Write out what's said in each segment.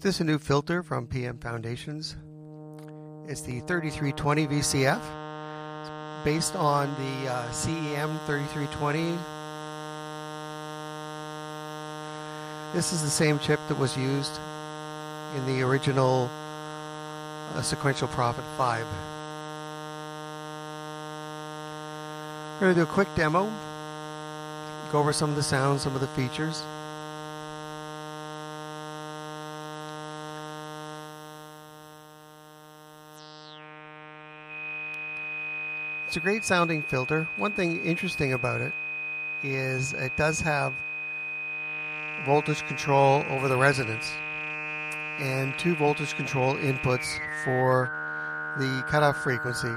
This is a new filter from PM Foundations. It's the 3320 VCF. It's based on the uh, CEM 3320. This is the same chip that was used in the original uh, Sequential Prophet 5. We're going to do a quick demo, go over some of the sounds, some of the features. It's a great sounding filter. One thing interesting about it is it does have voltage control over the resonance and two voltage control inputs for the cutoff frequency.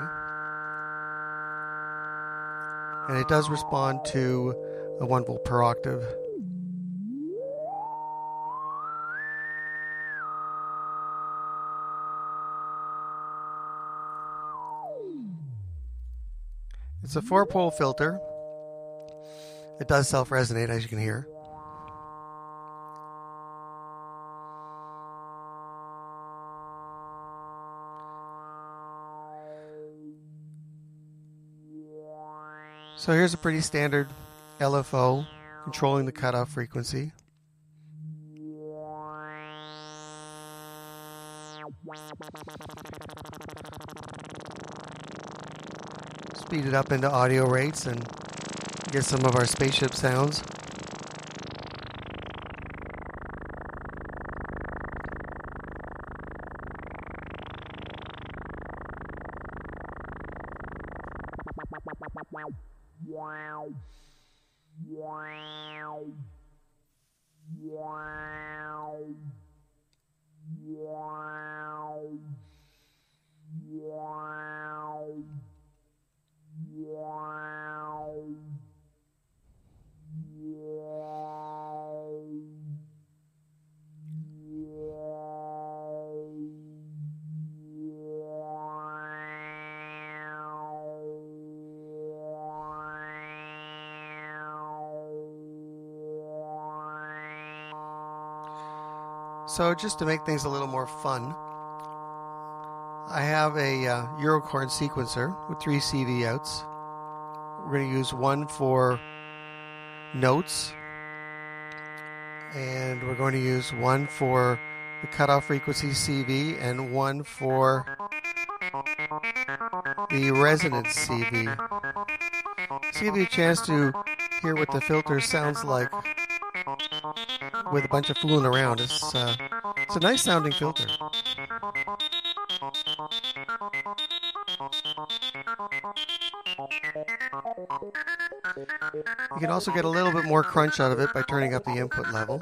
And it does respond to a 1 volt per octave. It's a four pole filter. It does self resonate, as you can hear. So here's a pretty standard LFO controlling the cutoff frequency. Speed it up into audio rates and get some of our spaceship sounds. So, just to make things a little more fun, I have a uh, Eurochord sequencer with three CV outs. We're going to use one for notes, and we're going to use one for the cutoff frequency CV and one for the resonance CV. So give you a chance to hear what the filter sounds like with a bunch of fooling around. It's uh, it's a nice sounding filter. You can also get a little bit more crunch out of it by turning up the input level.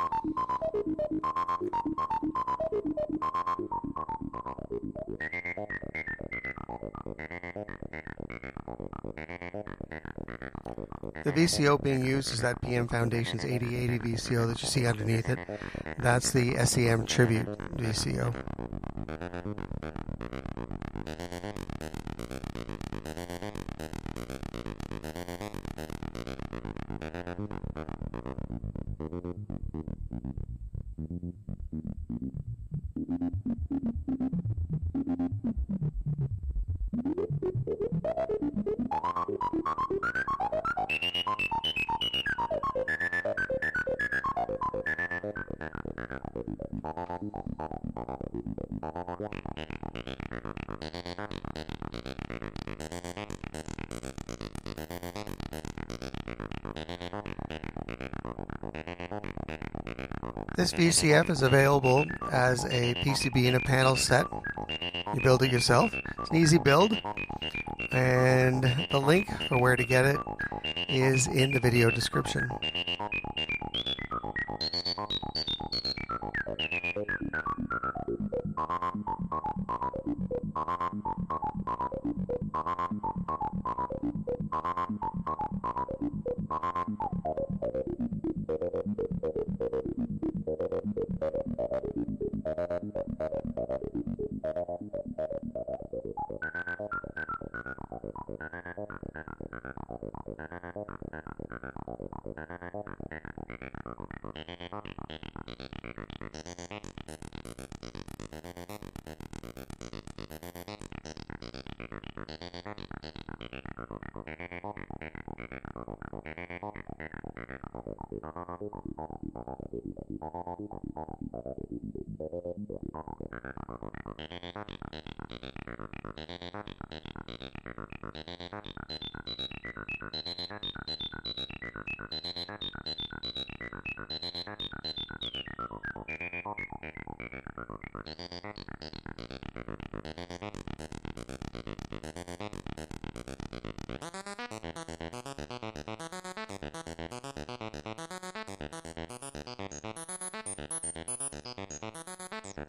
The VCO being used is that PM Foundation's 8080 VCO that you see underneath it. That's the SEM Tribute VCO. This VCF is available as a PCB in a panel set. You build it yourself. It's an easy build. And the link for where to get it is in the video description. Thank you. Thank you.